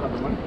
government